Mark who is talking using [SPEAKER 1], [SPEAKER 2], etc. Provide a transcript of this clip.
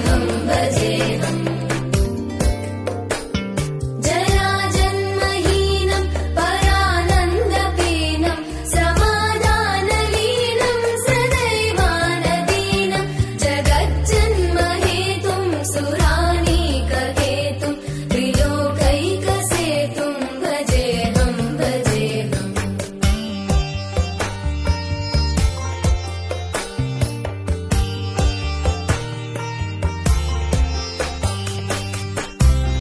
[SPEAKER 1] Hallelujah.